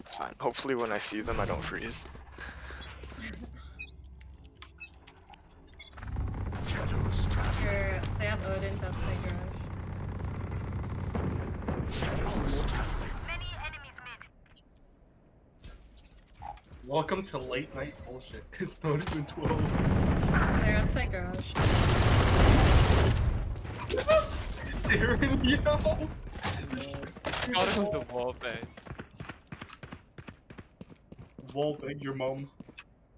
It's fine. Hopefully when I see them, I don't freeze. Shadows traveling. Here, they have Odin's outside garage. Shadows traveling. Many enemies mid. Welcome to late night bullshit. It's not even 12. They're outside garage. Darren, yo! Got him with the wall bang. Wall bang your mom.